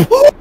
Oh!